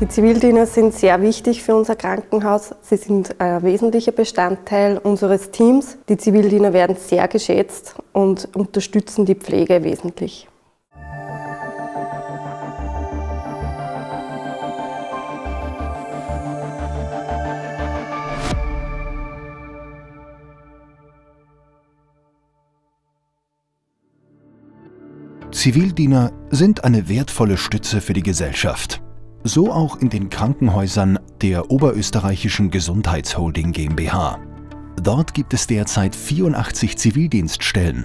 Die Zivildiener sind sehr wichtig für unser Krankenhaus. Sie sind ein wesentlicher Bestandteil unseres Teams. Die Zivildiener werden sehr geschätzt und unterstützen die Pflege wesentlich. Zivildiener sind eine wertvolle Stütze für die Gesellschaft. So auch in den Krankenhäusern der Oberösterreichischen Gesundheitsholding GmbH. Dort gibt es derzeit 84 Zivildienststellen,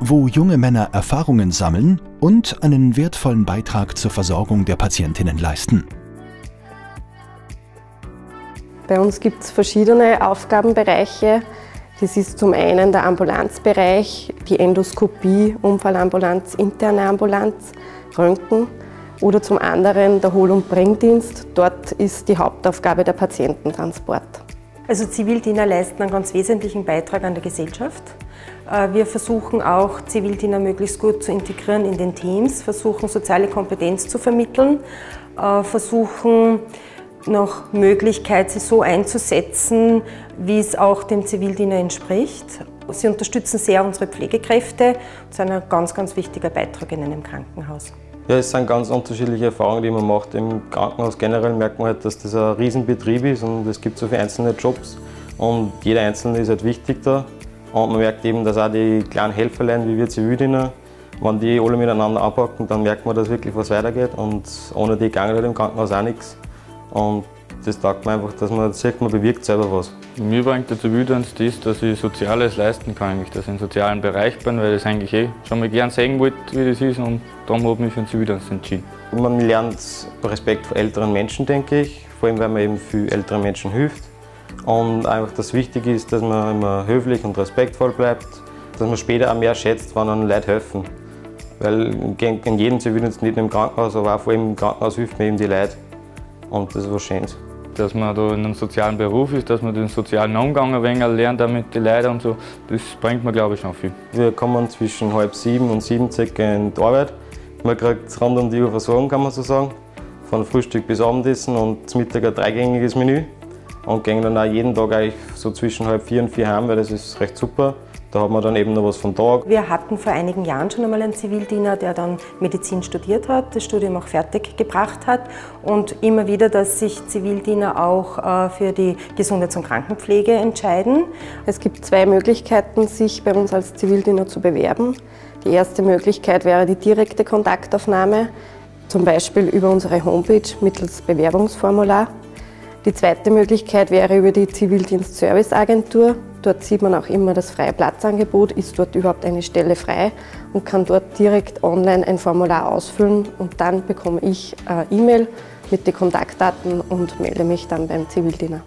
wo junge Männer Erfahrungen sammeln und einen wertvollen Beitrag zur Versorgung der Patientinnen leisten. Bei uns gibt es verschiedene Aufgabenbereiche. Das ist zum einen der Ambulanzbereich, die Endoskopie, Unfallambulanz, interne Ambulanz, Röntgen oder zum anderen der Hohl- und Bringdienst. Dort ist die Hauptaufgabe der Patiententransport. Also Zivildiener leisten einen ganz wesentlichen Beitrag an der Gesellschaft. Äh, wir versuchen auch, Zivildiener möglichst gut zu integrieren in den Teams, versuchen soziale Kompetenz zu vermitteln, äh, versuchen nach Möglichkeit, sie so einzusetzen, wie es auch dem Zivildiener entspricht. Sie unterstützen sehr unsere Pflegekräfte. Das ist ein ganz, ganz wichtiger Beitrag in einem Krankenhaus. Ja, es sind ganz unterschiedliche Erfahrungen, die man macht. Im Krankenhaus generell merkt man halt, dass das ein Riesenbetrieb ist und es gibt so viele einzelne Jobs und jeder Einzelne ist halt wichtig da. Und man merkt eben, dass auch die kleinen Helferlein, wie wir Zivildiener, wenn die alle miteinander anpacken, dann merkt man, dass wirklich was weitergeht und ohne die gange halt im Krankenhaus auch nichts. Und das taugt mir einfach, dass man sieht, man bewirkt selber was. Mir bringt der Zivildienst das, dass ich Soziales leisten kann, dass ich im sozialen Bereich bin, weil ich das eigentlich eh schon mal gern sehen wollte, wie das ist und darum habe ich mich für den Zivildienst entschieden. Man lernt Respekt vor älteren Menschen, denke ich, vor allem weil man eben für ältere Menschen hilft. Und einfach das Wichtige ist, dass man immer höflich und respektvoll bleibt, dass man später auch mehr schätzt, wenn einem Leute helfen. Weil in jedem Zivildienst, nicht nur im Krankenhaus, aber auch vor allem im Krankenhaus hilft man eben die Leute. Und das ist was Schönes. Dass man da in einem sozialen Beruf ist, dass man den sozialen Umgang ein wenig lernt mit den Leuten und so, das bringt mir glaube ich schon viel. Wir kommen zwischen halb sieben und sieben circa in die Arbeit. Man kriegt rund um die Uhr Versorgung, kann man so sagen. Von Frühstück bis Abendessen und zum Mittag ein dreigängiges Menü. Und gehen dann auch jeden Tag eigentlich so zwischen halb vier und vier heim, weil das ist recht super. Da hat man dann eben noch was vom Tag. Wir hatten vor einigen Jahren schon einmal einen Zivildiener, der dann Medizin studiert hat, das Studium auch fertig gebracht hat und immer wieder, dass sich Zivildiener auch äh, für die Gesundheits- und Krankenpflege entscheiden. Es gibt zwei Möglichkeiten, sich bei uns als Zivildiener zu bewerben. Die erste Möglichkeit wäre die direkte Kontaktaufnahme, zum Beispiel über unsere Homepage mittels Bewerbungsformular. Die zweite Möglichkeit wäre über die Zivildienst-Service-Agentur. Dort sieht man auch immer das freie Platzangebot, ist dort überhaupt eine Stelle frei und kann dort direkt online ein Formular ausfüllen und dann bekomme ich eine E-Mail mit den Kontaktdaten und melde mich dann beim Zivildiener.